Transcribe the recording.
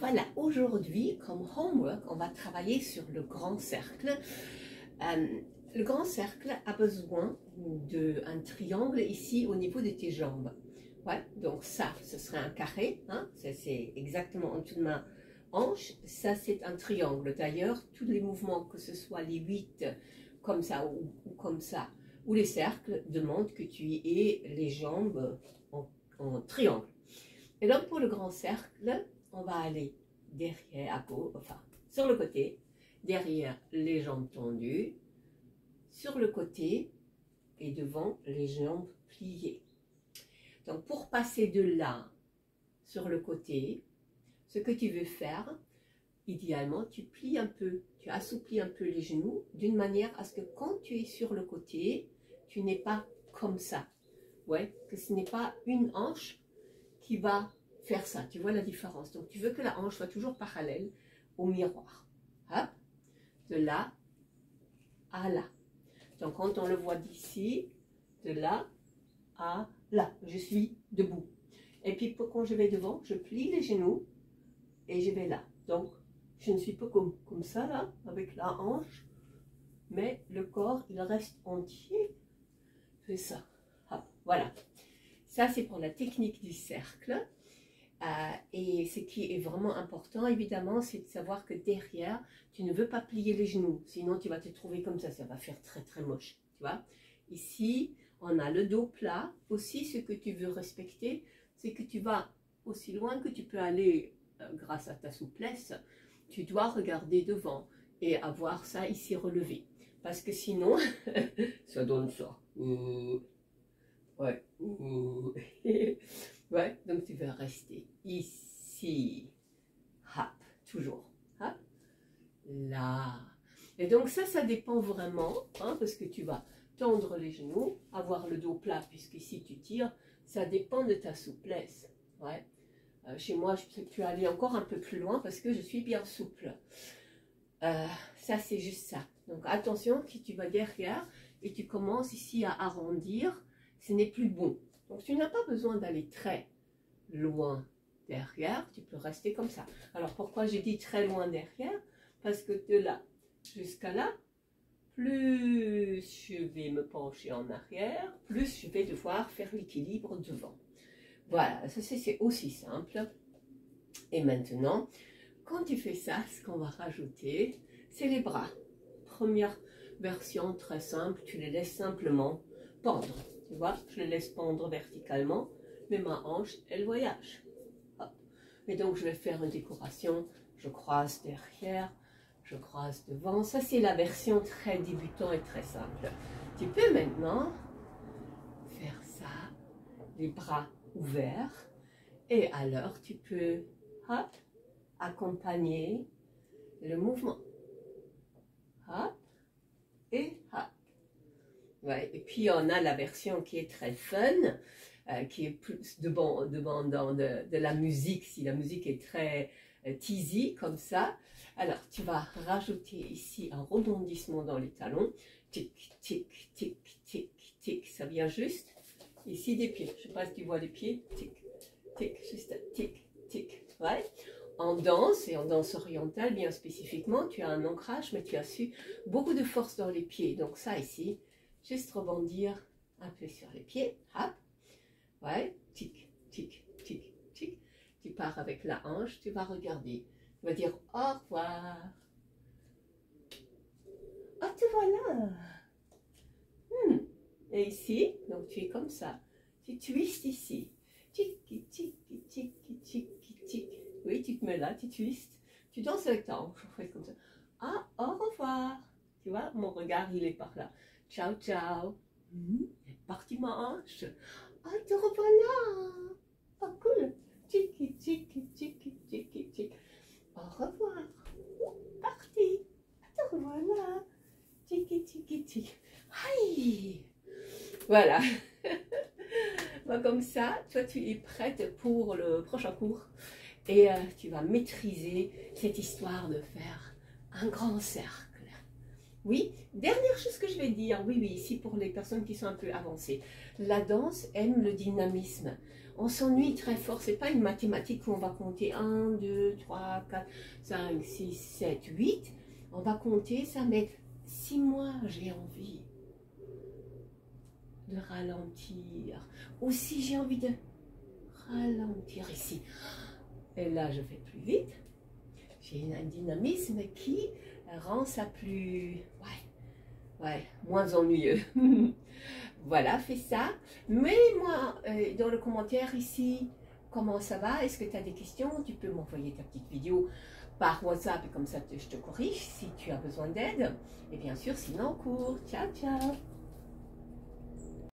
Voilà, aujourd'hui, comme homework, on va travailler sur le grand cercle. Euh, le grand cercle a besoin d'un triangle ici au niveau de tes jambes. Ouais, donc ça, ce serait un carré, hein, c'est exactement en dessous de ma hanche. Ça, c'est un triangle. D'ailleurs, tous les mouvements, que ce soit les huit comme ça ou, comme ça, ou les cercles, demandent que tu aies les jambes en triangle. Et donc, pour le grand cercle, on va aller derrière, à gauche, enfin, sur le côté, derrière les jambes tendues, sur le côté et devant les jambes pliées. Donc, pour passer de là sur le côté, ce que tu veux faire, idéalement, tu plies un peu, tu assouplis un peu les genoux d'une manière à ce que quand tu es sur le côté, tu n'es pas comme ça. Ouais, que ce n'est pas une hanche qui va faire ça. Tu vois la différence. Donc, tu veux que la hanche soit toujours parallèle au miroir. Hop, de là à là. Donc, quand on le voit d'ici, de là à là, je suis debout. Et puis, quand je vais devant, je plie les genoux et je vais là. Donc, je ne suis pas comme, comme ça, là, avec la hanche, mais le corps, il reste entier. C'est ça. Voilà. Ça, c'est pour la technique du cercle. Euh, et ce qui est vraiment important, évidemment, c'est de savoir que derrière, tu ne veux pas plier les genoux. Sinon, tu vas te trouver comme ça. Ça va faire très, très moche. Tu vois Ici, on a le dos plat. Aussi, ce que tu veux respecter, c'est que tu vas aussi loin que tu peux aller euh, grâce à ta souplesse. Tu dois regarder devant et avoir ça ici relevé. Parce que sinon, ça donne ça. Ouais. Vas rester ici. Hop, toujours. Là. Et donc ça, ça dépend vraiment, hein, parce que tu vas tendre les genoux, avoir le dos plat, puisqu'ici tu tires, ça dépend de ta souplesse. Ouais. Euh, chez moi, je peux aller encore un peu plus loin parce que je suis bien souple. Euh, ça, c'est juste ça. Donc attention, si tu vas derrière et tu commences ici à arrondir, ce n'est plus bon. Donc tu n'as pas besoin d'aller très loin derrière, tu peux rester comme ça. Alors pourquoi j'ai dit très loin derrière? Parce que de là jusqu'à là, plus je vais me pencher en arrière, plus je vais devoir faire l'équilibre devant. Voilà, c'est aussi simple. Et maintenant, quand tu fais ça, ce qu'on va rajouter, c'est les bras. Première version très simple, tu les laisses simplement pendre. Tu vois, je les laisse pendre verticalement, mais ma hanche, elle voyage. Et donc, je vais faire une décoration. Je croise derrière, je croise devant. Ça, c'est la version très débutant et très simple. Tu peux maintenant faire ça, les bras ouverts. Et alors, tu peux hop, accompagner le mouvement. Hop et hop. Et puis on a la version qui est très fun, euh, qui est plus devant, devant dans de, de, la musique, si la musique est très euh, teasy comme ça. Alors tu vas rajouter ici un rebondissement dans les talons. Tic, tic, tic, tic, tic, ça vient juste ici des pieds. Je ne sais pas si tu vois les pieds. Tic, tic, juste tic, tic. Ouais. En danse et en danse orientale, bien spécifiquement, tu as un ancrage, mais tu as su beaucoup de force dans les pieds. Donc ça ici, juste rebondir un peu sur les pieds, hop, ouais, tic, tic, tic, tic, tu pars avec la hanche, tu vas regarder, tu vas dire au revoir, oh te voilà, hmm. et ici, donc tu es comme ça, tu twistes ici, tic, tic, tic, tic, tic, tic, oui, tu te mets là, tu twistes, tu danses avec ta hanche, comme ça, ah, au revoir, tu vois, mon regard il est par là, Ciao, ciao. Mmh. Parti ma hanche. Ah, te revoilà. Ah, cool. Tiki, tiki, tiki, tiki, tiki. Au revoir. Parti. Te revoilà. Tiki, tiki, tiki. Aïe. Voilà. comme ça, toi, tu es prête pour le prochain cours. Et euh, tu vas maîtriser cette histoire de faire un grand cercle. Oui, dernière chose que je vais dire, oui, oui, ici pour les personnes qui sont un peu avancées. La danse aime le dynamisme. On s'ennuie très fort, c'est pas une mathématique où on va compter 1, 2, 3, 4, 5, 6, 7, 8. On va compter ça, mais si moi j'ai envie de ralentir, ou si j'ai envie de ralentir ici, et là je fais plus vite, j'ai un dynamisme qui rend ça plus, ouais, ouais, moins ennuyeux. voilà, fais ça. Mets-moi euh, dans le commentaire ici comment ça va, est-ce que tu as des questions, tu peux m'envoyer ta petite vidéo par WhatsApp et comme ça je te corrige si tu as besoin d'aide. Et bien sûr, sinon, cours. Ciao, ciao